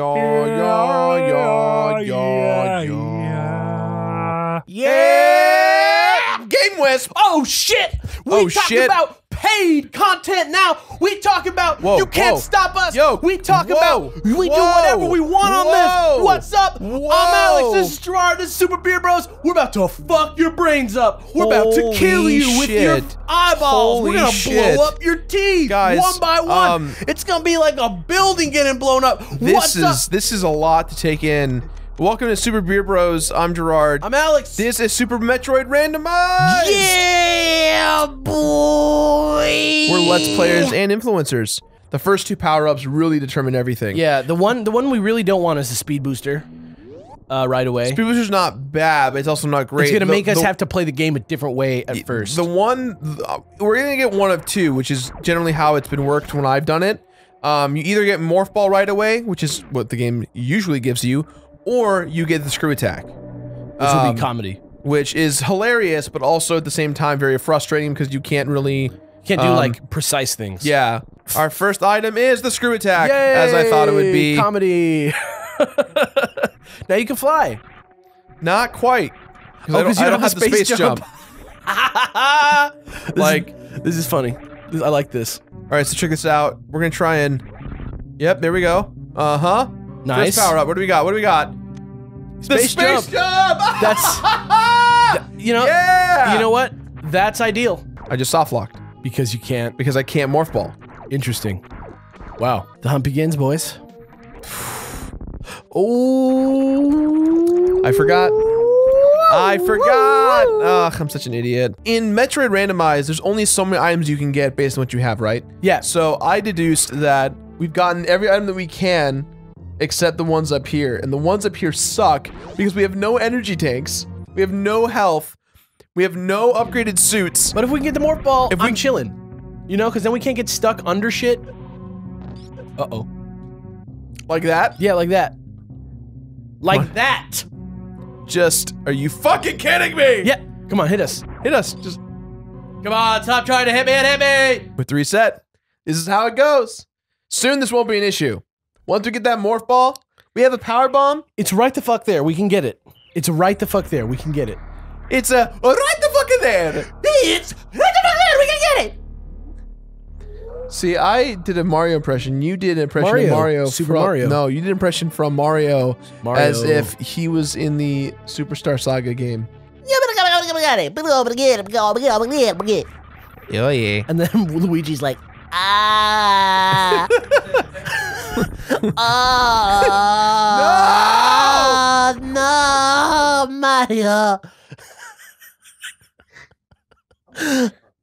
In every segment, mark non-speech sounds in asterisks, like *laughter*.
yeah, yeah, yeah, yeah. Yeah! GameWisp. Oh shit! We Oh, talking shit. about paid content now. We talking about Whoa, you can't whoa. stop us. Yo, we talk whoa, about we do whatever we want on this. What's up? I'm Alex. This is Jirard. This is Super Beard Bros. We're about to fuck your brains up. We're about to kill Holy you with your eyeballs. Holy We're gonna shit. blow up your teeth Guys, one by one. um, it's gonna be like a building getting blown up. This What's is up? this is a lot to take in. Welcome to Super Beard Bros. I'm Jirard. I'm Alex. this is Super Metroid Randomized. yeah, boy. We're Let's Players and influencers. The first two power ups really determine everything. Yeah, the one the one we really don't want is the speed booster. Uh, right away. Speed Booster's not bad, but it's also not great. it's gonna The- make us the- have to play the game a different way at first. The one th- we're gonna get one of two, which is generally how it's been worked when I've done it. Um, you either get Morph Ball right away, which is what the game usually gives you, or you get the Screw Attack, Which would um, be comedy. which is hilarious, but also at the same time very frustrating because you can't really. Can't do um, like precise things. Yeah. Our first item is the Screw Attack, as I thought it would be. comedy. *laughs* now you can fly. Not quite. Because Oh, I don't, you I don't have have the space space jump. *laughs* This Like- is, this is funny. This- I like this. All right, so check this out. We're gonna try and. Yep, there we go. Uh huh. Nice. First power up. What do we got? What do we got? Space the space jump. *laughs* That's *laughs* you know yeah. you know what? That's ideal I just soft locked because you can't. because I can't morph ball. Interesting. Wow. The hunt begins, boys. *gasps* Oh. I forgot. I forgot. Ugh, I'm such an idiot. In Metroid Randomized, there's only so many items you can get based on what you have, right? Yeah. So I deduced that we've gotten every item that we can except the ones up here. And the ones up here suck because we have no energy tanks. We have no health. We have no upgraded suits. But if we can get the morph ball, If we- I'm chilling. You know, because then we can't get stuck under shit. Uh oh. Like that? Yeah, like that. Like What? that. Just, are you fucking kidding me? Yeah. Come on, hit us. Hit us. Just Come on, stop trying to hit me and hit me. with reset. This is how it goes. Soon this won't be an issue. Once we get that morph ball, we have a power bomb. It's right the fuck there. We can get it. It's right the fuck there. We can get it. It's a oh, right the fuck there. It's right the fuck there. We can get it. See, I did a Mario impression. You did an impression Mario. of Mario. Super from- Mario. No, you did an impression from Mario, Mario. as if he was in the Superstar Saga game. Oh yeah. And then *laughs* Luigi's like, ah. *laughs* oh. No. Mario.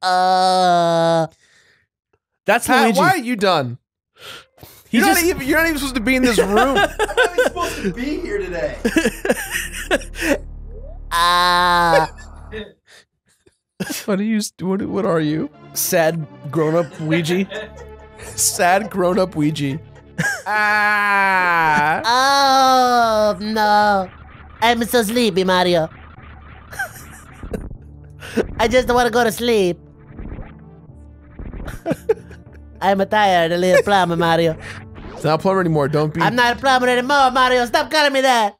uh. That's Pat, Luigi. why are you done? He You're, just, not even, you're not even supposed to be in this room. I'm not even supposed to be here today. ah. *laughs* *laughs* What are you? What, what are you? sad grown up Ouija. *laughs* Sad grown-up Ouija. *laughs* ah. Oh no. I'm so sleepy, Mario. I just don't want to go to sleep. I'm a tired little plumber, Mario. It's not a plumber anymore. Don't be. I'm not a plumber anymore, Mario. Stop calling me that.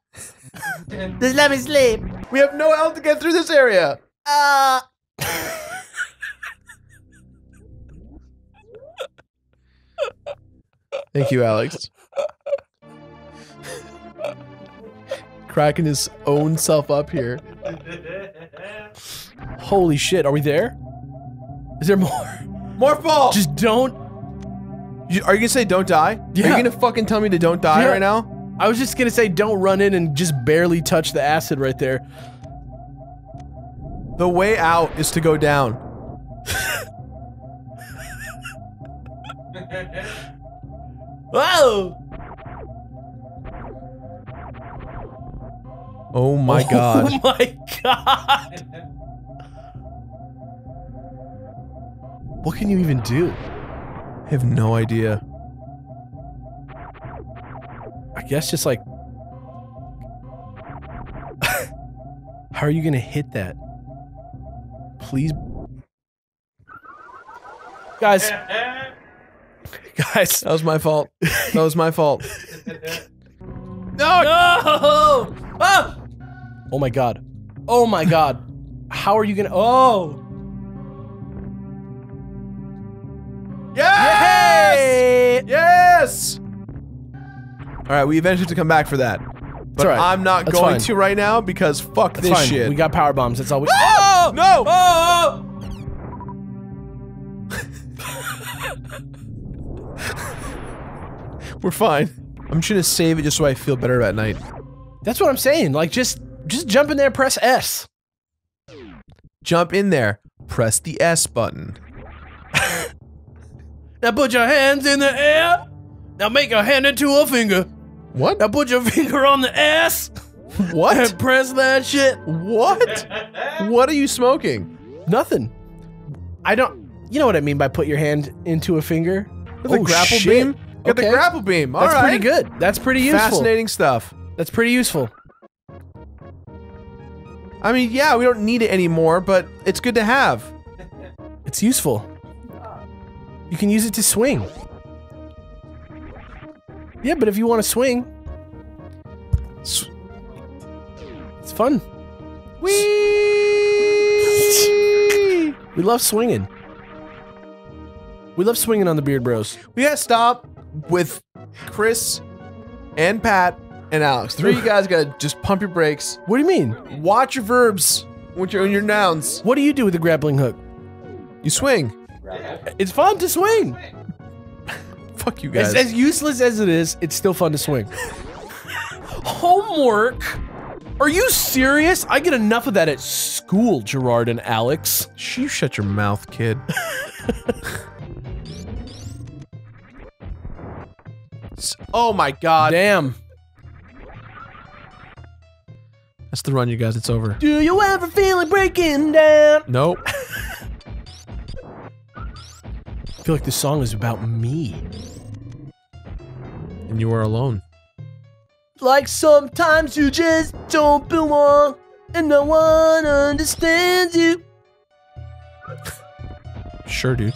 Just let me sleep. we have no help to get through this area. Uh, Thank you, Alex. Cracking his own self up here. Holy shit, are we there? Is there more? More fall! Just don't. You- are you gonna say don't die? Are Yeah. you gonna fucking tell me to don't die Yeah. right now? I was just gonna say don't run in and just barely touch the acid right there. The way out is to go down. *laughs* Whoa! Oh my oh god. Oh *laughs* my god! What can you even do? I have no idea. I guess just like. *laughs* How are you gonna hit that? Please. Guys. *laughs* Guys. That was my fault. That was my fault. *laughs* No! No! Ah! Oh my god. Oh my god. How are you gonna? Oh. Yes! Hey! Yes! All right, we eventually have to come back for that. But all right. I'm not That's going fine. to right now because fuck That's this fine. shit. We got power bombs. That's all we. oh! No! Oh! We're fine. I'm just gonna save it just so I feel better at night. That's what I'm saying. Like, just just jump in there, press S. Jump in there, press the S button. *laughs* Now put your hands in the air. Now make your hand into a finger. What? Now put your *laughs* finger on the S What? *laughs* and press that shit. what? What are you smoking? Nothing. I don't. You know what I mean by put your hand into a finger? The Oh, grapple shit. beam? Got the grapple beam. All That's right. pretty good. That's pretty useful. Fascinating stuff. That's pretty useful. I mean, yeah, we don't need it anymore, but it's good to have. It's useful. You can use it to swing. Yeah, but if you want to swing, S- it's fun. Whee! *laughs* We love swinging. We love swinging on the Beard Bros. we gotta stop with Chris and Pat and Alex. Three of you guys gotta just pump your brakes. What do you mean? Watch your verbs with your, your nouns. What do you do with the grappling hook? You swing. It's fun to swing. *laughs* Fuck you guys. As, as useless as it is, it's still fun to swing. *laughs* Homework? Are you serious? I get enough of that at school, Jirard and Alex. You shut your mouth, kid. *laughs* oh my god. Damn. That's the run, you guys. It's over. Do you ever feel like breaking down? Nope. *laughs* I feel like this song is about me. and you are alone. Like sometimes you just don't belong and no one understands you. Sure, dude.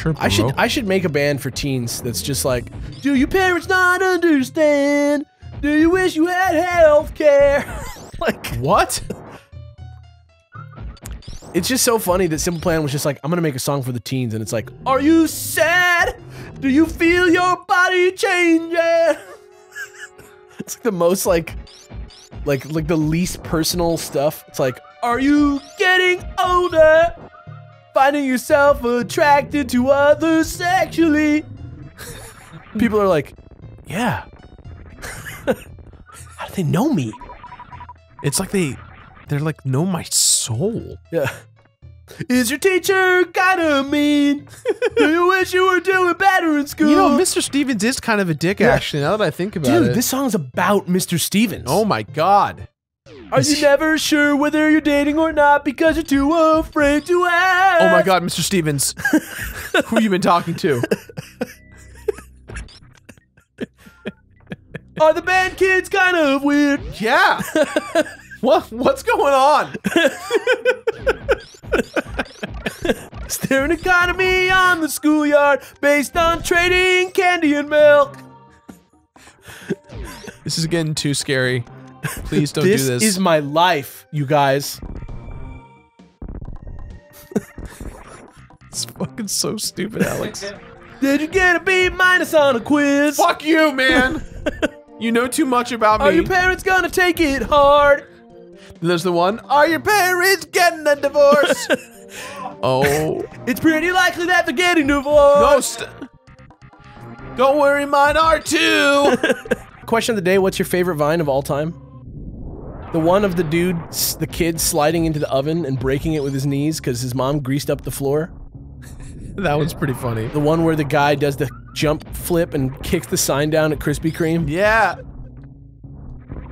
Sure, I should. I should make a band for teens that's just like, do your parents not understand? Do you wish you had health care? *laughs* like What? *laughs* it's just so funny that Simple Plan was just like, I'm gonna make a song for the teens, and it's like, Are you sad? Do you feel your body changing? *laughs* it's like the most like like like the least personal stuff. It's like, Are you getting older? Finding yourself attracted to others sexually? *laughs* People are like, Yeah. *laughs* How do they know me? It's like they, they're like, know my soul. Yeah. Is your teacher kinda mean? Do you wish you were doing better in school? You know, Mr. Stevens is kind of a dick, actually. Now that I think about Dude, it. Dude, this song's about Mr. Stevens. Oh my god. Are you never sure whether you're dating or not because you're too afraid to ask? Oh my god, Mr. Stevens. *laughs* Who you been talking to? *laughs* Are the band kids kind of weird? Yeah. *laughs* what? What's going on? Is there an economy on the schoolyard based on trading candy and milk? This is getting too scary. *laughs* Please don't this do this. This is my life, you guys. it's fucking so stupid, Alex. *laughs* Did you get a B minus on a quiz? Fuck you, man. *laughs* you know too much about me. Are your parents gonna take it hard? There's the one. Are your parents getting a divorce? oh. It's pretty likely that they're getting divorced. No. Don't worry, mine are too. Question of the day: What's your favorite vine of all time? The one of the dude, the kid sliding into the oven and breaking it with his knees because his mom greased up the floor. *laughs* that one's pretty funny. The one where the guy does the jump flip and kicks the sign down at Krispy Kreme. Yeah.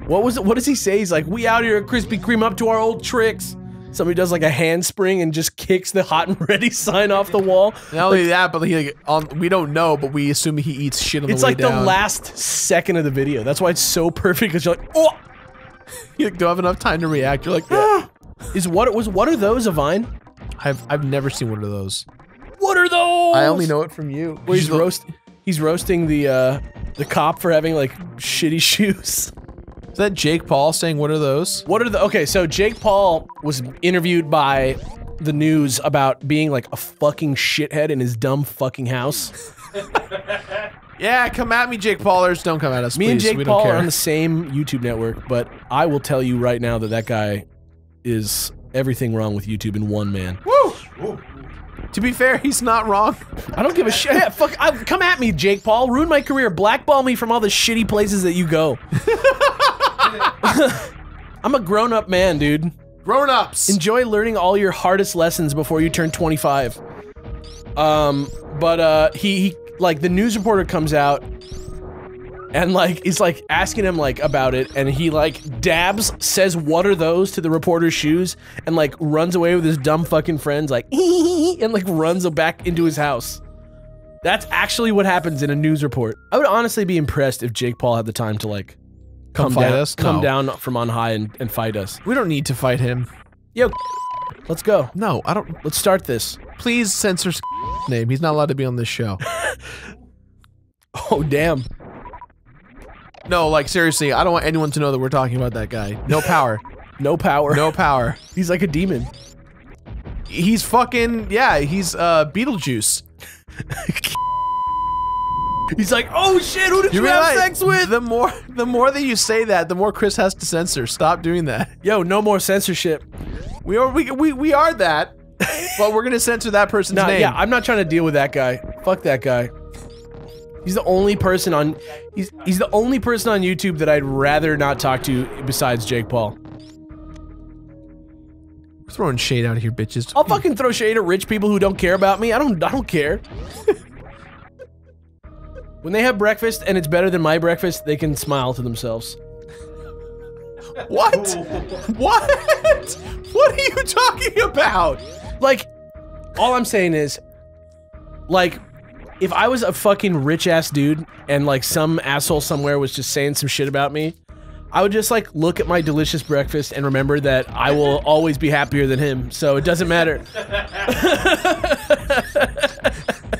What was it? What does he say? He's like, "We out here at Krispy Kreme up to our old tricks." Somebody does like a handspring and just kicks the hot and ready *laughs* sign off the wall. Not only that, but he like, on, we don't know, but we assume he eats shit on It's the way like down. the last second of the video. That's why it's so perfect because you're like, "Oh, *laughs* You don't have enough time to react. You're like, ah. *gasps* is what was what are those a vine? I've I've never seen one of those. What are those?" I only know it from you. Where he's Usually- roast. He's roasting the uh, the cop for having like shitty *laughs* shoes. Is that Jake Paul saying what are those? What are the okay? So Jake Paul was interviewed by the news about being like a fucking shithead in his dumb fucking house. *laughs* Yeah, come at me, Jake Paulers. Don't come at us, Me please. and Jake we don't Paul care. are on the same YouTube network, but I will tell you right now that that guy is everything wrong with YouTube in one man. Woo! To be fair, he's not wrong. I don't give a shit. Yeah, fuck, I, come at me, Jake Paul. Ruin my career. Blackball me from all the shitty places that you go. *laughs* I'm a grown-up man, dude. Grown ups. Enjoy learning all your hardest lessons before you turn 25. Um, but uh, he, he like the news reporter comes out and like is like asking him like about it, and he like dabs, says what are those to the reporter's shoes, and like runs away with his dumb fucking friends, like *laughs* and like runs back into his house. That's actually what happens in a news report. I would honestly be impressed if Jake Paul had the time to like Come fight down, us? come No. down from on high and, and fight us. we don't need to fight him. Yo, let's go. No, I don't. Let's start this. Please censor name. He's not allowed to be on this show. *laughs* Oh damn. No, like seriously, I don't want anyone to know that we're talking about that guy. No power. *laughs* No power. No power. *laughs* He's like a demon. He's fucking yeah. He's uh Beetlejuice. He's like, oh shit, who did you, have realize sex with? The more the more that you say that, the more Chris has to censor. Stop doing that. Yo, no more censorship. We are we we, we are that, but we're gonna censor that person's No, name. yeah, I'm not trying to deal with that guy. Fuck that guy. He's the only person on he's he's the only person on YouTube that I'd rather not talk to besides Jake Paul. We're throwing shade out here, bitches. I'll fucking throw shade at rich people who don't care about me. I don't I don't care. *laughs* when they have breakfast and it's better than my breakfast, they can smile to themselves. What? *laughs* what? What are you talking about? Like, all I'm saying is, like, if I was a fucking rich ass dude and like some asshole somewhere was just saying some shit about me, I would just like look at my delicious breakfast and remember that I will *laughs* always be happier than him. So it doesn't matter. *laughs*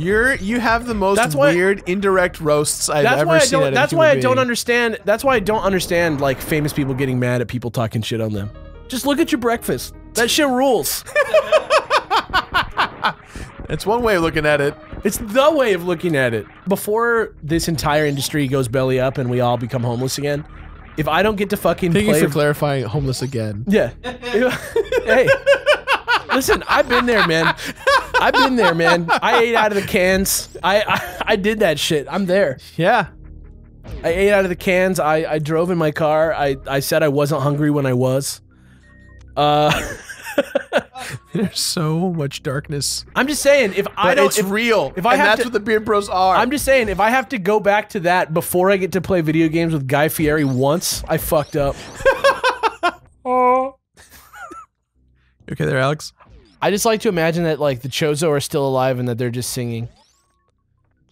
You're you have the most That's why- weird indirect roasts I've That's ever why I seen. don't. That's human why I don't understand. That's why I don't understand like famous people getting mad at people talking shit on them. Just look at your breakfast. That shit rules. *laughs* It's one way of looking at it. It's the way of looking at it. Before this entire industry goes belly up and we all become homeless again, if I don't get to fucking Thank play, you for clarifying homeless again. yeah, *laughs* hey, listen, I've been there, man. I've been there, man. I ate out of the cans. I I, I did that shit. I'm there. Yeah. I ate out of the cans. I I drove in my car. I I said I wasn't hungry when I was. Uh, *laughs* There's so much darkness. I'm just saying if I But don't it's if, real. if I and have that's to- what the Beard Bros are. I'm just saying, if I have to go back to that before I get to play video games with Guy Fieri once, I fucked up. *laughs* *laughs* You okay there, Alex? I just like to imagine that like the Chozo are still alive and that they're just singing.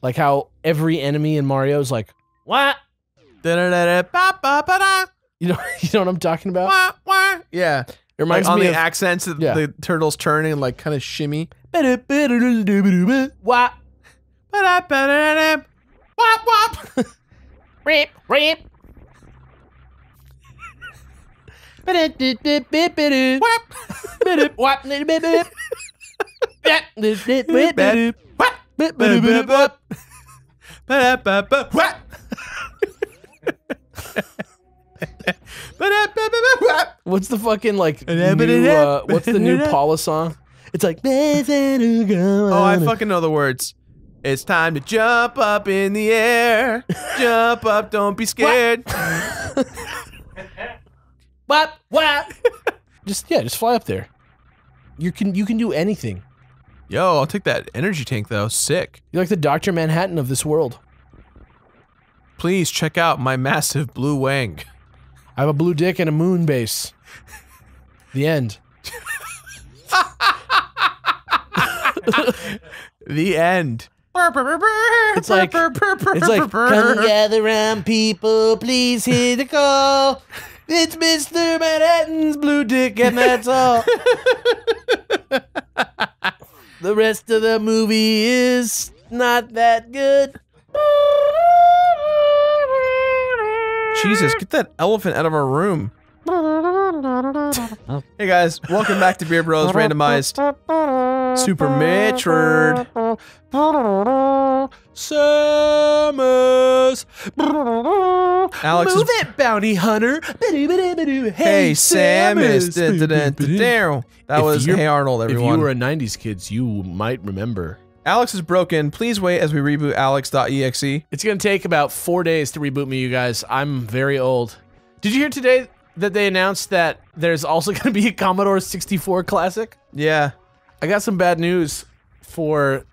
Like how every enemy in Mario is like, what? You know, *laughs* you know what I'm talking about? wah, wah. Yeah. It Like reminds on me the of accents, the, Yeah. the turtles turning and like kind of shimmy. Ba-da-ba-da-da-da. Wop, wop. Rip, rip. What's the fucking like new, uh, what's the new Paula song? It's like Oh, Oh, I fucking know the words. It's time to jump up in the air. jump up, don't be scared. *laughs* *laughs* Wap, wap. *laughs* just yeah, just fly up there. You can you can do anything. Yo, I'll take that energy tank though. Sick. You're like the Doctor Manhattan of this world. Please check out my massive blue wang. I have a blue dick and a moon base. The end. *laughs* The end. It's like it's like *laughs* Come gather round, people. Please hear the call. It's Mr. Manhattan's blue dick, and that's all. the rest of the movie is not that good. Jesus, get that elephant out of our room hey guys, welcome back to Beard Bros Randomized Super Metroid. Samus. Alex Move is it, bounty hunter. Hey, Hey Samus. Dun. That was Hey Arnold, everyone. If you were a 90s kids, you might remember. Alex is broken. Please wait as we reboot alex.exe. It's going to take about four days to reboot me, you guys. I'm very old. Did you hear today that they announced that there's also *laughs* going to be a Commodore 64 Classic? Yeah. I got some bad news for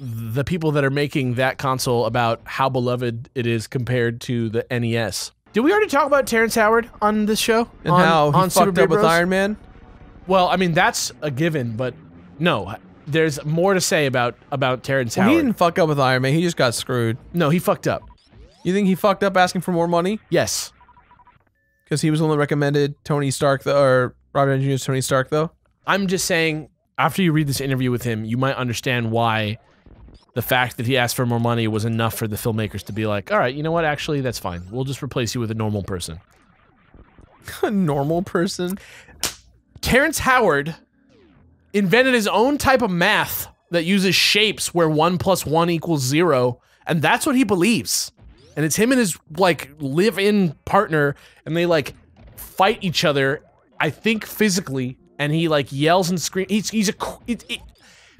the people that are making that console about how beloved it is compared to the NES. Did we already talk about Terrence Howard on this show? And on, how he on Super fucked Beer up with Iron Man. Well, I mean that's a given, but no, there's more to say about about Terrence Well, he didn't fuck up with Iron Man. He just got screwed. no, he fucked up. You think he fucked up asking for more money? Yes. Because he was only recommended Tony Stark, though, or Robert Jr.'s Tony Stark, though. I'm just saying, after you read this interview with him, you might understand why the fact that he asked for more money was enough for the filmmakers to be like, all right, you know what? Actually, that's fine. We'll just replace you with a normal person. *laughs* A normal person. Terrence Howard invented his own type of math that uses shapes where one plus one equals zero, and that's what he believes. And it's him and his like live-in partner, and they like fight each other. I think physically, and he like yells and screams. He's he's a it, it,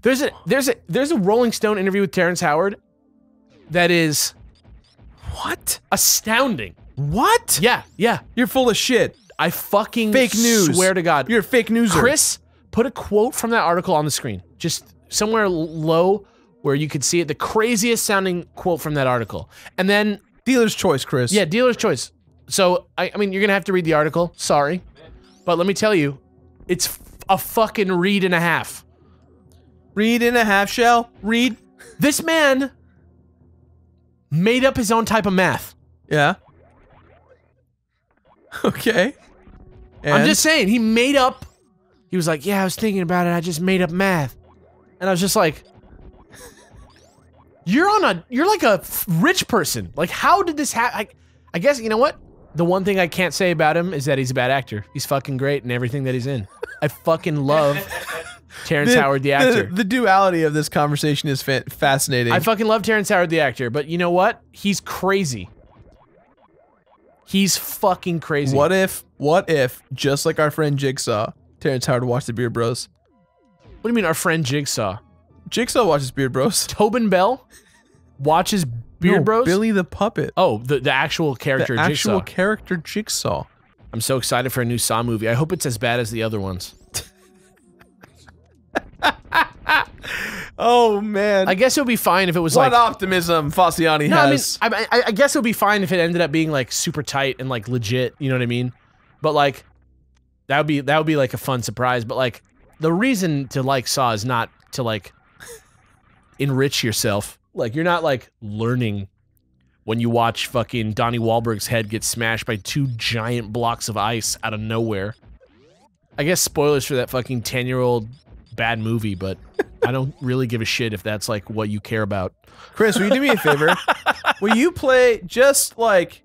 there's a there's a there's a Rolling Stone interview with Terrence Howard that is What? astounding. What? Yeah, yeah. You're full of shit. I fucking Fake news. Swear to God, You're a fake news. Chris, put a quote from that article on the screen, just somewhere low where you could see it. The craziest sounding quote from that article, and then Dealer's choice, Chris. yeah, dealer's choice. So I, I mean, you're gonna have to read the article. Sorry, but let me tell you, it's f- a fucking read and a half. Read in a half shell. Read. This man made up his own type of math. Yeah. *laughs* Okay. I'm just saying, he made up. He was like, "Yeah, I was thinking about it. I just made up math," and I was just like, "You're on a, you're like a rich person. Like, how did this happen?" I, I guess you know what. The one thing I can't say about him is that he's a bad actor. He's fucking great in everything that he's in. I fucking love *laughs* Terrence Howard, the actor. The, duality of this conversation is fa- fascinating. I fucking love Terrence Howard, the actor. But you know what? He's crazy. He's fucking crazy. what if, what if, just like our friend Jigsaw, Terrence Howard watched the Beard Bros. What do you mean, our friend Jigsaw? Jigsaw watches Beard Bros. *laughs* Tobin Bell watches Beard No, Bros. Billy the Puppet. Oh, the, the actual character the character actual Jigsaw. character Jigsaw. I'm so excited for a new Saw movie. I hope it's as bad as the other ones. *laughs* Oh man. I guess it would be fine if it was like what like. optimism Fossiani no, I mean. I, I, I guess it would be fine if it ended up being like super tight and like legit. You know what I mean? But like, that would be that would be like a fun surprise. But like, the reason to like Saw is not to like enrich yourself. Like, you're not like learning when you watch fucking Donnie Wahlberg's head get smashed by two giant blocks of ice out of nowhere. I guess spoilers for that fucking 10 year old bad movie, but *laughs* I don't really give a shit if that's like what you care about. Chris, will you do me a favor? *laughs* will you play just like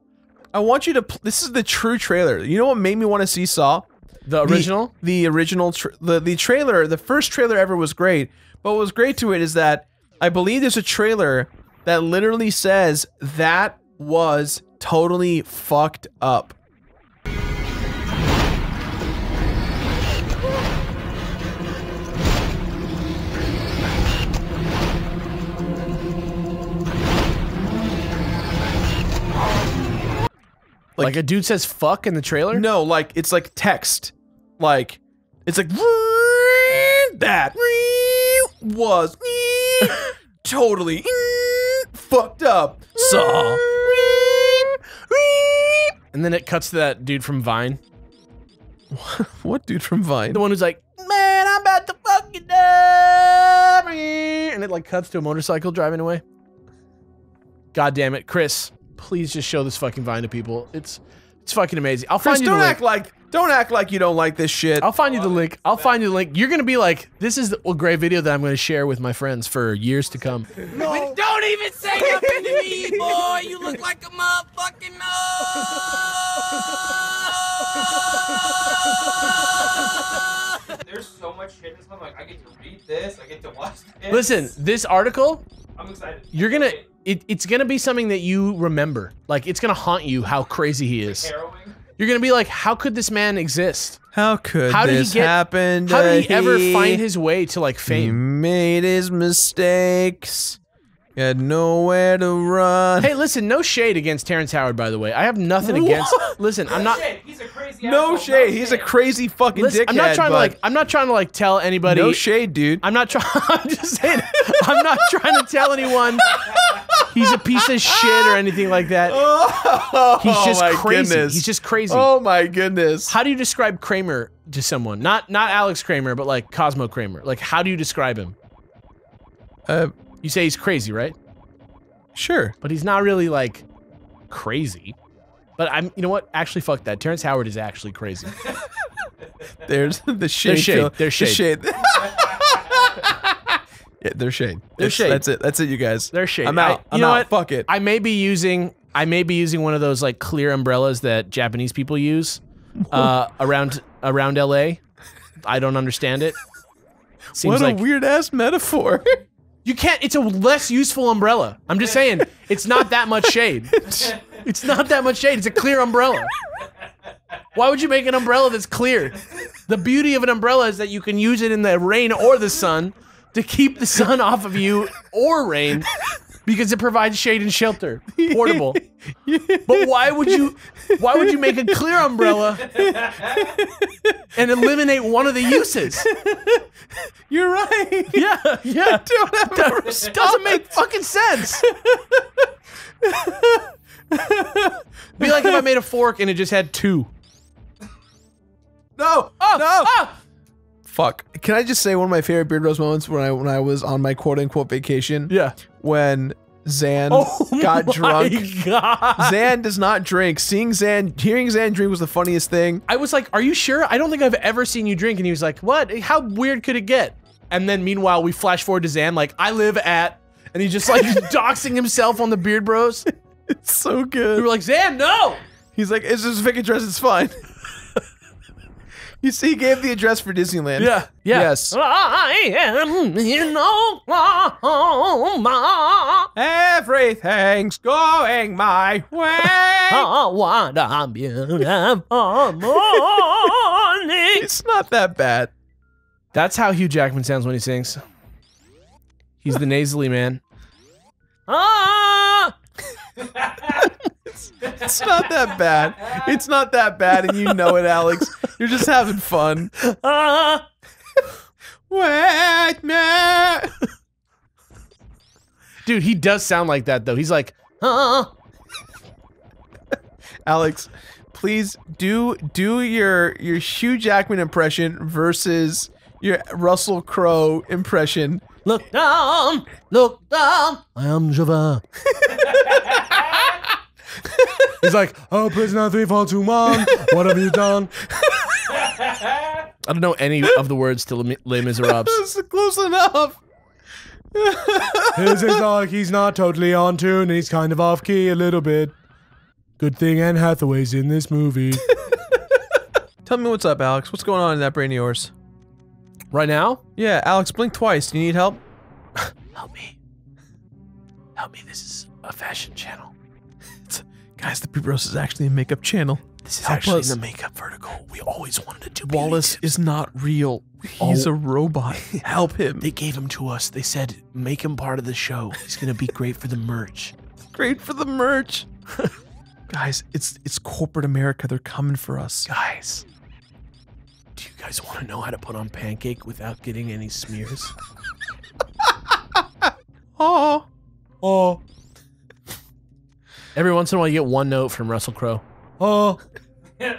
I want you to pl- this is the true trailer. You know what made me want to see Saw? The The- original? The, original tr the the trailer, the first trailer ever was great. But what was great to it is that I believe there's a trailer that literally says that was totally fucked up. Like, a dude says fuck in the trailer? No, like it's like text. Like it's like that was *laughs* totally mm, fucked up. Saw. Mm, and then it cuts to that dude from Vine. *laughs* What dude from Vine? The one who's like, man, I'm about to fuck you up. And it like cuts to a motorcycle driving away. God damn it. Chris, please just show this fucking Vine to people. It's It's fucking amazing. I'll Chris, find you don't the act like don't act like you don't like this shit. I'll find you the link. I'll find you the link. You're gonna be like, this is a great video that I'm gonna share with my friends for years to come. No. Don't even say nothing to me, boy. You look like a motherfucking no. There's so much shit in this one. Like, I get to read this. I get to watch this. Listen, this article, I'm excited. you're gonna it, it's gonna be something that you remember. Like it's gonna haunt you how crazy he is. harrowing. You're gonna be like, how could this man exist? How could How did he this get- happen? How did to he ever find his way to like fame? He made his mistakes. Had nowhere to run. Hey, listen, no shade against Terrence Howard, by the way. I have nothing against. Listen, I'm not. Shit, he's a crazy no asshole. shade. He's a crazy fucking Listen, dickhead. I'm not trying to like. I'm not trying to like tell anybody. no shade, dude. I'm not trying. *laughs* I'm just saying. I'm not trying to tell anyone he's a piece of shit or anything like that. *laughs* oh, He's just my crazy. Goodness. He's just crazy. Oh my goodness. How do you describe Kramer to someone? Not not Alex Kramer, but like Cosmo Kramer. Like, how do you describe him? Uh, You say he's crazy, right? sure. But he's not really like crazy. But I'm. You know what? Actually, fuck that. Terrence Howard is actually crazy. *laughs* There's the shade. shade. Phil. There's The shade. yeah, there's shade. There's That's- shade. That's it. That's it, you guys. There's shade. I'm I- out. you I'm know out. what? Fuck it. I may be using. I may be using one of those like clear umbrellas that Japanese people use *laughs* uh, around around LA. I don't understand it. Seems what like a weird ass metaphor. *laughs* you can't. It's a less useful umbrella. I'm just saying. It's not that much shade. *laughs* It's not that much shade. It's a clear umbrella. Why would you make an umbrella that's clear? The beauty of an umbrella is that you can use it in the rain or the sun to keep the sun off of you or rain because it provides shade and shelter. Portable. But why would you why would you make a clear umbrella *laughs* and eliminate one of the uses? You're right. Yeah, yeah. Don't have a That doesn't make fucking sense. Be like if I made a fork and it just had two. No. Oh, no. ah! Fuck. Can I just say one of my favorite Beard Bros moments when I when I was on my quote unquote vacation? Yeah. When Zan Oh *laughs* got drunk. God. Zan does not drink. Seeing Zan, hearing Zan drink was the funniest thing. I was like, "Are you sure? I don't think I've ever seen you drink." And he was like, "What? How weird could it get?" And then meanwhile, we flash forward to Zan, like, "I live at," and he's just like *laughs* doxing himself on the Beard Bros. It's so good. We were like, "Zan, no!" He's like, it's just a fake address. It's fine. You see, he gave the address for Disneyland. Yeah. Yeah. Yes. I am in Oklahoma. Everything's going my way. Oh, what a beautiful morning. It's not that bad. That's how Hugh Jackman sounds when he sings. He's the *laughs* nasally man. Ah! *laughs* *laughs* It's not that bad. It's not that bad, and you know it, Alex. You're just having fun. Ah! *laughs* Wait me. Dude, he does sound like that though. He's like, ah. *laughs* Alex, please do do your your Hugh Jackman impression versus your Russell Crowe impression. Look down, look down. I am Javert. *laughs* *laughs* He's like, oh, prisoner 341, what have you done? *laughs* I don't know any of the words to Les Les Miserables. *laughs* This is close enough. His is like he's not totally on tune and he's kind of off key a little bit. Good thing Anne Hathaway's in this movie. Tell me what's up, Alex. What's going on in that brain of yours? right now? Yeah, Alex, blink twice. Do you need help? Help me. Help me. This is a fashion channel. Guys, the Bros is actually a makeup channel. This is Help actually us. the makeup vertical. We always wanted to do. Wallace is not real. He's Oh. a robot. *laughs* Help him. They gave him to us. They said, make him part of the show. He's gonna be great for the merch. *laughs* Great for the merch. *laughs* Guys, it's it's corporate America. They're coming for us. Guys, do you guys want to know how to put on pancake without getting any smears? Oh. Oh. Every once in a while, you get one note from Russell Crowe. Oh. *laughs*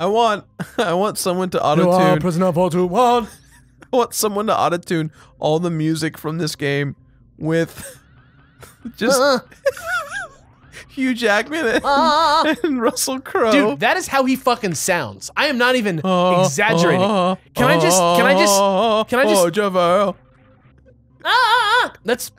I want *laughs* I want someone to auto-tune. prisoner 421. *laughs* I want someone to auto-tune all the music from this game with just Hugh Jackman and, Ah. and Russell Crowe. Dude, that is how he fucking sounds. I am not even Uh, exaggerating. uh, Can I just- can I just- uh, can I just- Oh, Java. Ah, that's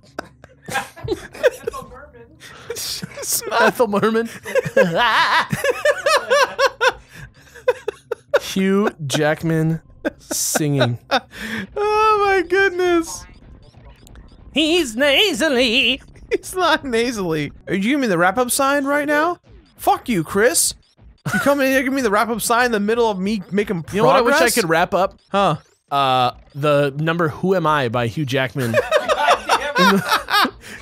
It's not- Ethel Merman. *laughs* *laughs* Hugh Jackman singing. oh my goodness. He's nasally. It's not nasally. Are you giving me the wrap up sign right now? Fuck you, Chris. You come in here, give me the wrap up sign in the middle of me making progress. You know what I wish I could wrap up? Huh? Uh, the number "Who Am I" by Hugh Jackman. *laughs*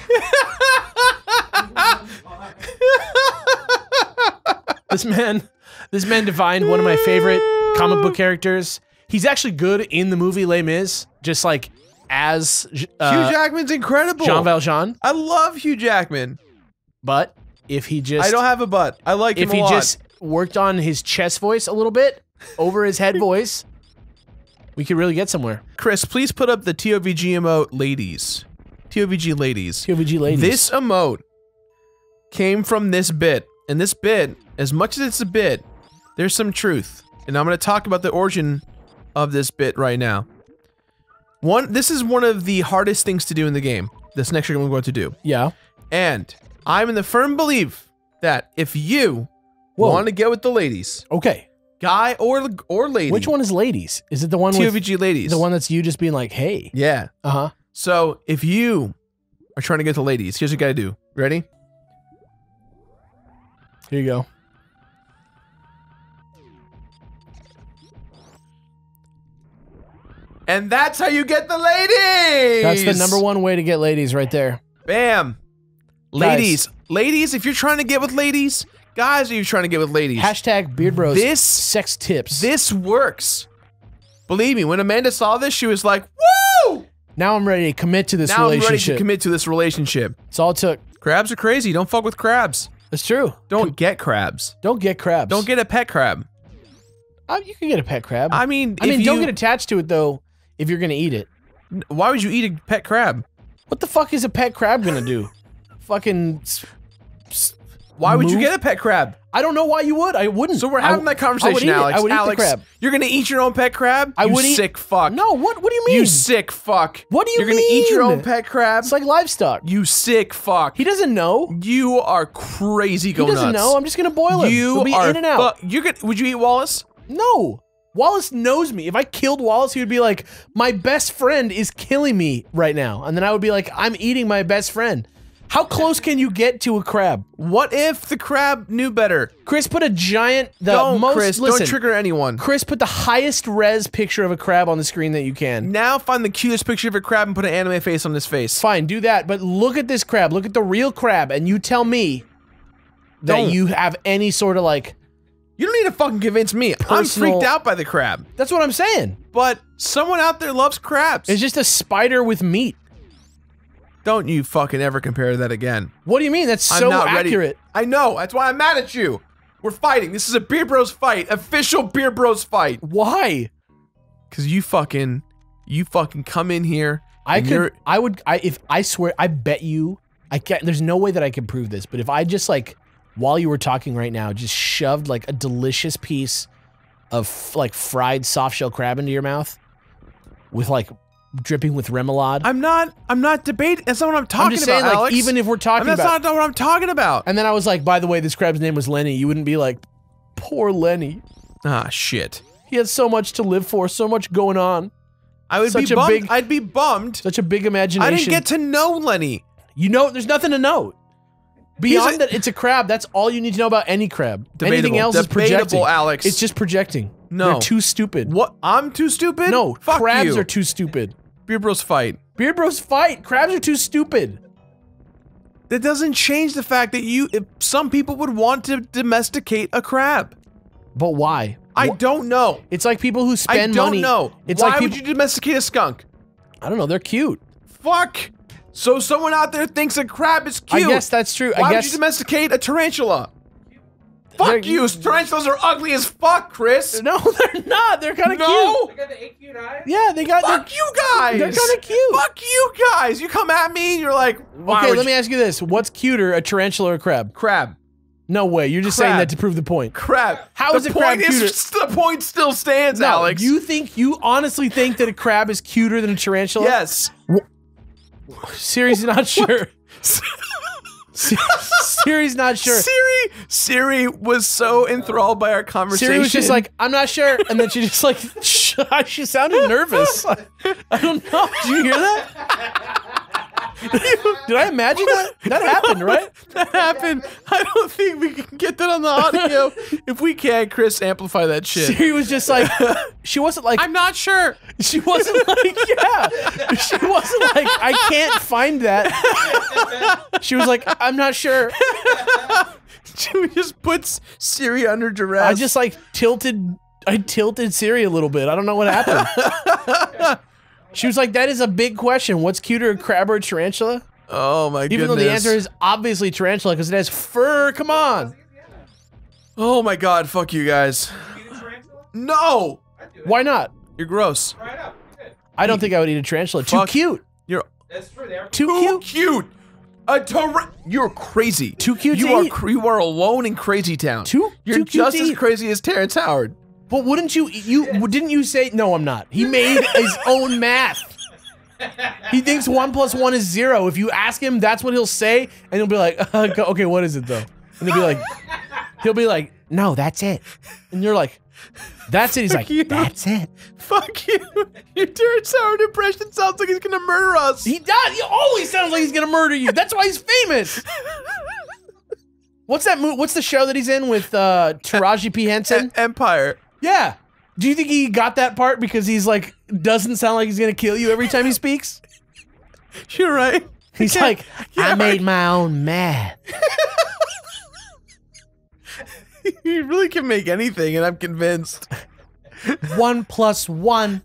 *laughs* this man, this man divined one of my favorite comic book characters. He's actually good in the movie Les Mis, just like as uh, Hugh Jackman's incredible. Jean Valjean. I love Hugh Jackman. But if he just I don't have a butt. I like if him a he just worked on his chest voice a little bit over his head *laughs* voice, we could really get somewhere. Chris, please put up the TOVG emote ladies. TOVG ladies. TVG ladies. This emote came from this bit. And this bit, as much as it's a bit, there's some truth. And I'm going to talk about the origin of this bit right now. One, this is one of the hardest things to do in the game. This next thing I'm going to do. yeah. And I'm in the firm belief that if you Whoa. want to get with the ladies, Okay. guy or or lady, Which one is ladies? Is it the one with TOVG ladies? the one that's you just being like, "Hey"? Yeah. Uh huh. So if you are trying to get the ladies, here's what you gotta do. Ready? Here you go. And that's how you get the ladies. That's the number one way to get ladies, right there. Bam. Ladies, ladies, if you're trying to get with ladies, guys, are you trying to get with ladies? Hashtag Beard Bros. This- sex tips. this works. Believe me, when Amanda saw this, she was like, "Woo!" Now I'm ready to commit to this now I'm ready to commit to this relationship. It's all it took. Crabs are crazy. Don't fuck with crabs. It's true. Don't get crabs. Don't get crabs. Don't get a pet crab. Uh, you can get a pet crab. I mean, I mean, don't you- get attached to it though. If you're gonna eat it, Why would you eat a pet crab? what the fuck is a pet crab gonna do? *laughs* Fucking. Why would you get a pet crab? I don't know why you would. I wouldn't. So we're having that conversation, I would eat it. Alex. I would Alex, eat the crab. you're gonna eat your own pet crab? I you would eat- sick fuck. No, what? What do you mean? You sick fuck. What do you mean? You're gonna eat your own pet crab? It's like livestock. you sick fuck. He doesn't know. you are crazy. He doesn't nuts. know. I'm just gonna boil him. You He'll be are in and out. you're gonna. Would you eat Wallace? No. Wallace knows me. If I killed Wallace, he would be like, "My best friend is killing me right now," and then I would be like, "I'm eating my best friend." How close can you get to a crab? What if the crab knew better? Chris put a giant, the don't, most. Chris. listen, don't trigger anyone. Chris put the highest res picture of a crab on the screen that you can. Now find the cutest picture of a crab and put an anime face on his face. Fine, do that. But look at this crab. Look at the real crab, and you tell me that Don't. you have any sort of like. You don't need to fucking convince me. I'm freaked out by the crab. That's what I'm saying. But someone out there loves crabs. It's just a spider with meat. Don't you fucking ever compare that again. What do you mean? That's so not ready- accurate. I know. That's why I'm mad at you. We're fighting. This is a Beard Bros fight. Official Beard Bros fight. Why? Cause you fucking, you fucking come in here. I could. I would. I if I swear. I bet you. I can't. There's no way that I can prove this. But if I just like, while you were talking right now, just shoved like a delicious piece of like fried soft shell crab into your mouth, with like dripping with remoulade. I'm not. I'm not debating. That's not what I'm talking I'm just saying, about, like, Alex. even if we're I talking mean, that's about, not what I'm talking about. and then I was like, by the way, this crab's name was Lenny. You wouldn't be like, poor Lenny. Ah, shit. He had so much to live for, so much going on, I would Such be a bummed. big- I'd be bummed. such a big imagination. I didn't get to know Lenny. You know, there's nothing to know. Beyond a- that, it's a crab. That's all you need to know about any crab. Debatable. Anything else is Debatable, projecting. Alex. It's just projecting. No. they're too stupid. What? I'm too stupid. No, Fuck crabs you. are too stupid. Beard Bros fight. Beard Bros fight. Crabs are too stupid. That doesn't change the fact that you. If some people would want to domesticate a crab. But why? I Wh- don't know. It's like people who spend money. I don't money. know. It's Why like would you domesticate a skunk? I don't know. They're cute. Fuck. So someone out there thinks a crab is cute. I guess that's true. Why I guess would you domesticate a tarantula? Fuck They're- you. Tarantulas are ugly as fuck, Chris. No, *laughs* they're not. They're kind of No. cute. They got the eight cute eyes. Yeah, they got. Fuck you guys. They're kind of cute. Fuck you guys. You come at me. You're like, why Okay, would let me ask you this: What's cuter, a tarantula or a crab? crab. No way. You're just saying that to prove the point. Crab. How the is a point crab is, The point still stands, No, Alex. you think you honestly think that a crab is cuter than a tarantula? yes. Siri's not *laughs* sure. *laughs* *laughs* Siri's not sure. Siri. Siri was so enthralled by our conversation. Siri was just like, I'm not sure, and then she just like, *laughs* she sounded nervous. *laughs* I don't know. Did you hear that? *laughs* Did I imagine that? That happened, right? *laughs* that happened. I don't think we can get that on the audio. *laughs* if we can, Chris, amplify that shit. Siri was just like, she wasn't like, I'm not sure. she wasn't like, yeah. She wasn't like, I can't find that. She was like, I'm not sure. She just puts Siri under duress. I just like tilted, I tilted Siri a little bit. I don't know what happened. She was like, that is a big question. What's cuter, a crab or a tarantula? Oh my Even goodness. though the answer is obviously tarantula because it has fur. Come on. Oh my god, fuck you guys. Eat a tarantula? No! I'd do it. Why not? You're gross. Try it out. It's good. I don't think I would eat a tarantula. Too cute. You're That's true. They are Too too cute. cute. A tar- You're crazy. Too cute You to are eat. you are alone in Crazy Town. Too- You're too just to as eat. crazy as Terrence Howard. But wouldn't you? You didn't you say no? I'm not. He made his *laughs* own math. He thinks one plus one is zero. If you ask him, that's what he'll say, and he'll be like, *laughs* uh, "Okay, what is it though?" And he'll be like, "He'll be like, no, that's it." And you're like, "That's it." He's like, you. "That's it." Fuck you. Your Terrence Howard impression sounds like he's gonna murder us. He does. He always sounds like he's gonna murder you. That's why he's famous. *laughs* What's that movie? What's the show that he's in with uh, Taraji P Henson? Empire. Yeah. Do you think he got that part because he's like doesn't sound like he's gonna kill you every time he speaks? *laughs* You're right. He's like, I made my own math. You *laughs* really can make anything, and I'm convinced. *laughs* One plus one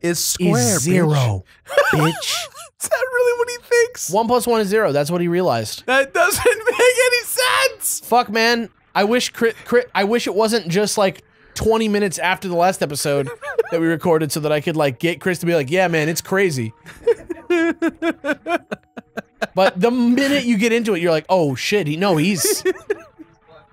Is square is zero, bitch. Is that really what he thinks? One plus one is zero. That's what he realized. That doesn't make any sense. Fuck, man. I wish crit, crit, I wish it wasn't just like 20 minutes after the last episode that we recorded so that I could like get Chris to be like, yeah, man, it's crazy. but the minute you get into it, you're like, oh shit, he no, he's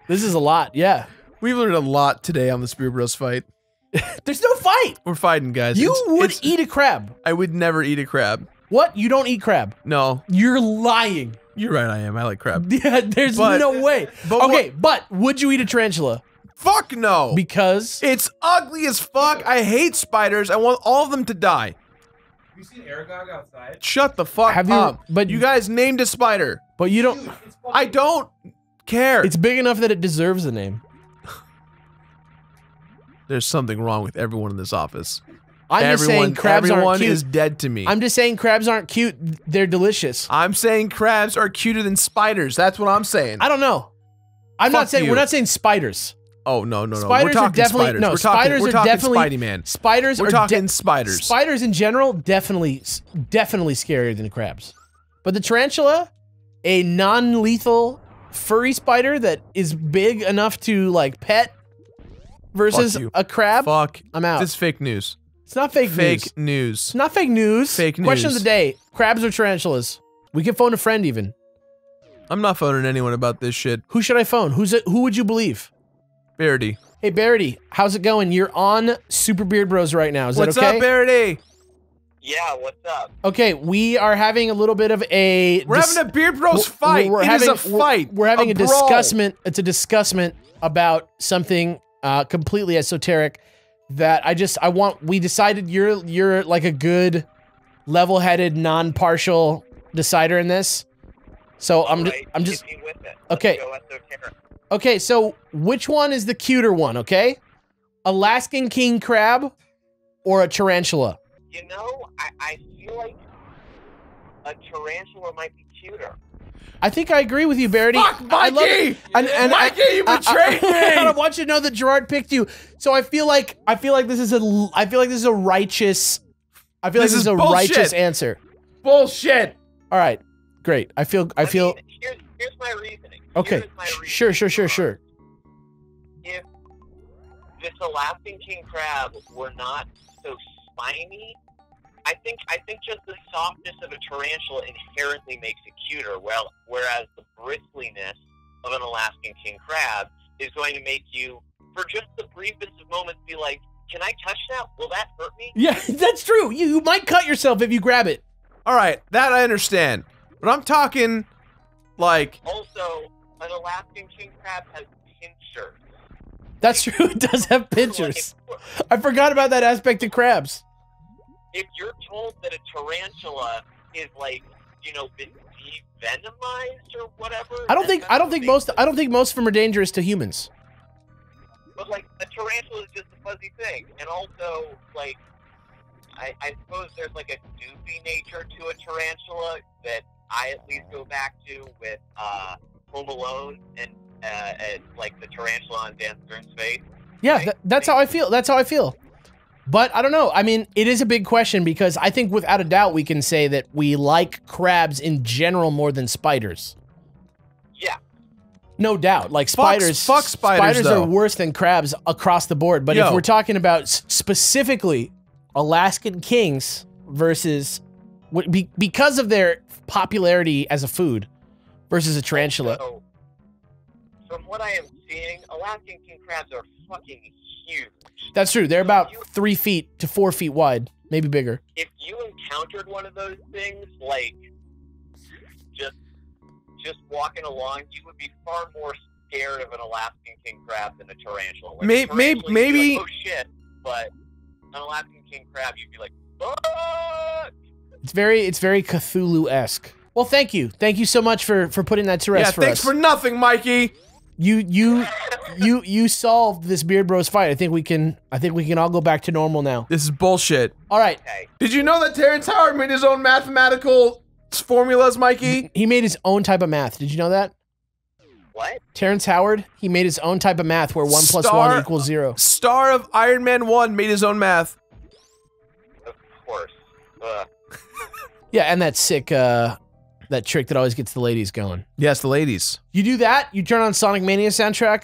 this is a lot. Yeah. We've learned a lot today on the Spear Bros fight. *laughs* There's no fight. We're fighting, guys. You It's- would it's- eat a crab. I would never eat a crab. What? You don't eat crab. No, You're lying. you're right. I am. I like crab. Yeah, *laughs* there's But- no way. but okay, but would you eat a tarantula? Fuck no. Because it's ugly as fuck. I hate spiders. I want all of them to die. Have you seen Aragog outside? Shut the fuck Have you- up. but- you guys named a spider. but you don't Dude, I don't care. it's big enough that it deserves a name. *laughs* There's something wrong with everyone in this office. I'm just saying crabs aren't cute. is dead to me. I'm just saying crabs aren't cute. They're delicious. I'm saying crabs are cuter than spiders. That's what I'm saying. I don't know. I'm Fuck not saying you. we're not saying spiders. Oh no no no. Spiders we're are talking definitely spiders. no. we're talking, spiders we're are talking definitely Spidey Man. Spiders We're are talking de- spiders. Spiders in general definitely definitely scarier than crabs. But the tarantula, a non-lethal furry spider that is big enough to like pet versus a crab, Fuck. I'm out. This is fake news. it's not fake, Fake news. Fake news. It's not fake news. Fake news. Question of the day: crabs or tarantulas? We can phone a friend even. I'm not phoning anyone about this shit. Who should I phone? Who's it? Who would you believe? Verity. Hey Verity, how's it going? You're on Super Beard Bros right now. Is What's that okay? What's up, Verity? Yeah, what's up? Okay, we are having a little bit of a. We're having a Beard Bros we're- fight. We're It having is a we're- fight. We're, having a, brawl. discussment. It's a discussment about something uh, completely esoteric that I just I want. We decided you're you're like a good, level-headed, non-partial decider in this. So I'm just Right, I'm just hit me with it. Okay. Let's go esoteric. okay. So which one is the cuter one? Okay, Alaskan king crab or a tarantula? You know, I, I feel like a tarantula might be cuter. I think I agree with you, Verity. Fuck, I love Mikey! it. And, and I, Mikey, you I- betrayed I, *laughs* I me! want you to know that Jirard picked you. So I feel like I feel like this is a I feel like this is a righteous. I feel This like this is is a bullshit. righteous answer. Bullshit. All right, great. I feel I feel mean, here's, here's my reasoning. Okay. Here's my sh- reasoning, Sure, sure, sure, uh, If sure. this Alaskan king crab were not so spiny, I think I think just the softness of a tarantula inherently makes it cuter. Well, whereas the bristliness of an Alaskan king crab is going to make you, for just the briefest of moments, be like, "Can I touch that? Will that hurt me?" Yeah, *laughs* that's true. You, you might cut yourself if you grab it. All right, that I understand. But I'm talking like Also, an Alaskan king crab has pincers. That's true. *laughs* It does have pinchers. I forgot about that aspect of crabs. if you're told that a tarantula is like, you know, been devenomized or whatever, I don't think I don't think most. I don't think most of them are dangerous to humans. But like a tarantula is just a fuzzy thing, and also like, I, I suppose there's like a doofy nature to a tarantula that I at least go back to with uh, Home Alone and uh, and like the tarantula on Dan Stern's face. Yeah, Right? that, that's how I feel. That's how I feel. But I don't know. I mean, it is a big question because I think without a doubt we can say that we like crabs in general more than spiders. Yeah, No doubt. Like spiders. fuck spiders, are though. worse than crabs across the board. But if we're talking about specifically Alaskan kings versus because of their popularity as a food versus a tarantula. So, from what I am seeing, Alaskan king crabs are fucking huge. That's true. They're about three feet to four feet wide, maybe bigger. if you encountered one of those things, like just just walking along, you would be far more scared of an Alaskan king crab than a tarantula. Like, May- a may- tarantula, you'd be maybe- like, oh shit, but an Alaskan king crab, you'd be like, fuck. It's very it's very Cthulhu esque. Well, thank you, thank you so much for for putting that to rest yeah, for thanks us. for nothing, Mikey. you you you you solved this Beard Bros fight. I think we can I think we can all go back to normal now. This is bullshit. All right, Okay, Did you know that Terrence Howard made his own mathematical formulas, Mikey? he made his own type of math. Did you know that? what? Terrence Howard, he made his own type of math where one plus Star- one equals zero. Star of Iron Man 1 made his own math. Of course. Ugh. Yeah, and that sick uh that trick that always gets the ladies going. Yes, the ladies. You do that, you turn on Sonic Mania soundtrack,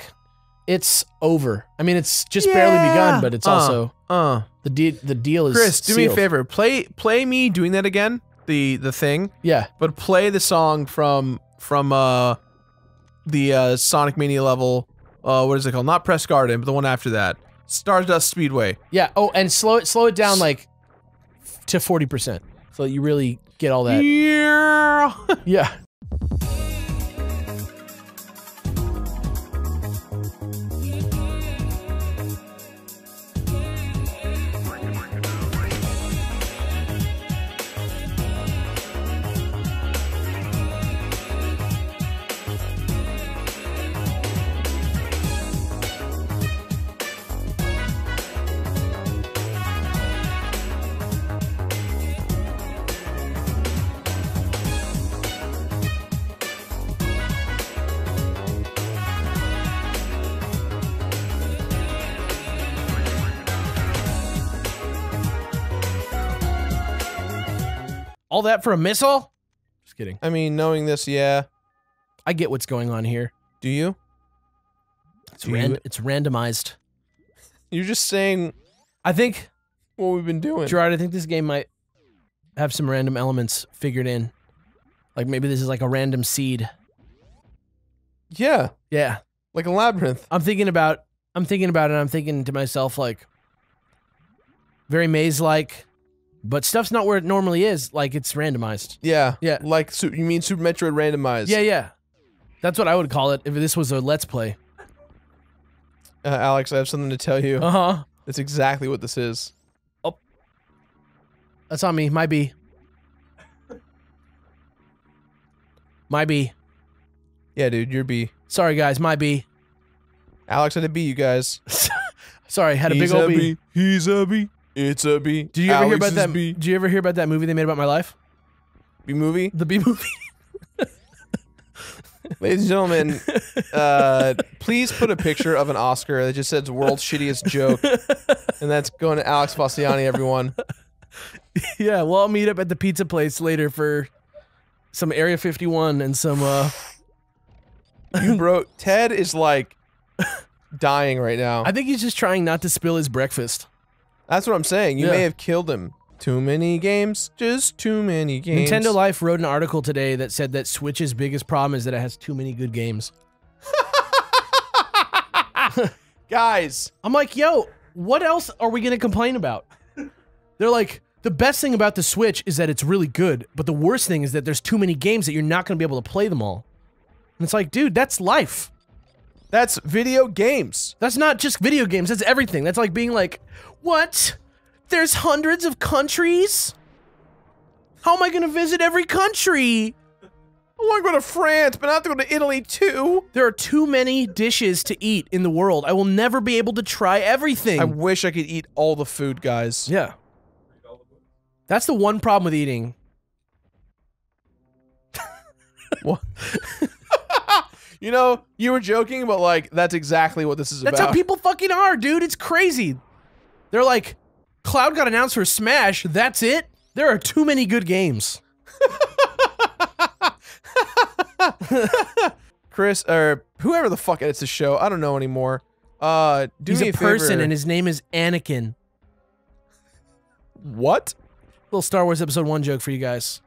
it's over. I mean, it's just barely begun, but it's Uh. also Uh, the de- the deal is Chris, do me a favor. Play play me doing that again. The the thing, Yeah. but play the song from from uh the uh Sonic Mania level. Uh, what is it called? Not Press Garden, but the one after that. Stardust Speedway. Yeah. Oh, and slow it slow it down like to forty percent, so that you really get all that. Yeah. *laughs* Yeah. All that for a missile? Just kidding. I mean, knowing this, yeah. I get what's going on here. Do you? It's Do you- it's randomized. You're just saying I think what we've been doing. Jirard, I think this game might have some random elements figured in. Like maybe this is like a random seed. Yeah, Yeah. like a labyrinth. I'm thinking about I'm thinking about it and I'm thinking to myself like very maze like but stuff's not where it normally is, like it's randomized. Yeah, Yeah. Like su- you mean Super Metroid randomized? Yeah, yeah. That's what I would call it if this was a let's play. Uh, Alex, I have something to tell you. Uh-huh. That's exactly what this is. Oh, that's on me. My B. My B. Yeah, dude, you're B. Sorry guys, my B. Alex had a B, you guys. *laughs* Sorry, had a big He's old B. He's a B. It's a B. Did you ever hear about that? B. Did you ever hear about that movie they made about my life? B movie? The B movie. *laughs* Ladies and gentlemen, uh, please put a picture of an Oscar that just says "World's Shittiest Joke," and that's going to Alex Faciane. Everyone, *laughs* yeah, well, I'll meet up at the pizza place later for some Area 51 and some uh you bro. *laughs* Ted is like dying right now. I think he's just trying not to spill his breakfast. That's what I'm saying. You Yeah. may have killed him. Too many games, just too many games. Nintendo Life wrote an article today that said that Switch's biggest problem is that it has too many good games. *laughs* Guys, I'm like, yo, what else are we going to complain about? They're like, the best thing about the Switch is that it's really good, but the worst thing is that there's too many games that you're not going to be able to play them all. And it's like, dude, that's life. That's video games. That's not just video games, that's everything. That's like being like, what? There's hundreds of countries? How am I going to visit every country? I want to go to France, but I have to go to Italy too. There are too many dishes to eat in the world. I will never be able to try everything. I wish I could eat all the food, guys. yeah. That's the one problem with eating. What? *laughs* you know, you were joking, but like that's exactly what this is That's about. how people fucking are, dude. It's crazy. They're like, Cloud got announced for Smash. That's it? There are too many good games. *laughs* Chris or whoever the fuck edits the show, I don't know anymore. Uh, do He's me a a, person favor. and his name is Anakin. what Little Star Wars Episode 1 joke for you guys.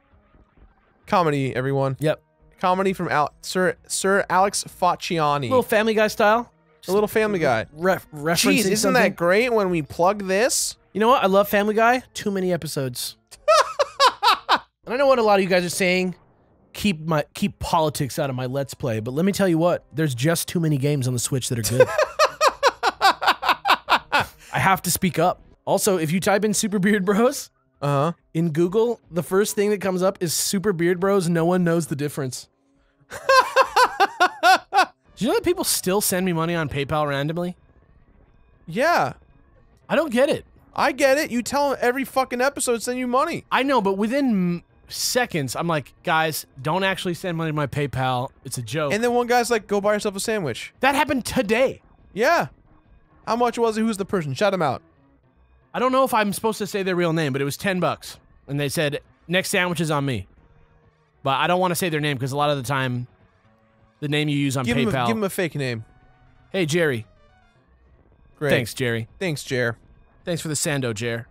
comedy? Everyone, Yep. Comedy from Al- Sir Sir Alex Faciane, little Family Guy style. a little Family Guy. Ref- referencing Jeez, isn't something. that great when we plug this? You know what? I love Family Guy. Too many episodes. *laughs* and I know what a lot of you guys are saying. Keep my keep politics out of my Let's Play, but let me tell you what. There's just too many games on the Switch that are good. *laughs* I have to speak up. Also, if you type in Super Beard Bros Uh huh. in Google, the first thing that comes up is Super Beard Bros. No one knows the difference. *laughs* Do you know that people still send me money on PayPal randomly? Yeah, I don't get it. I get it. You tell them every fucking episode send you money. I know, but within m- seconds, I'm like, guys, don't actually send money to my PayPal. It's a joke. And then one guy's like, "Go buy yourself a sandwich." that happened today. Yeah. How much was it? Who's the person? Shout him out. I don't know if I'm supposed to say their real name, but it was 10 bucks. And they said, next sandwich is on me. But I don't want to say their name because a lot of the time, the name you use on Give him, PayPal. a, give him a fake name. hey, Jerry. Great. Thanks, Jerry. Thanks, Jer. Thanks for the Sando, Jer.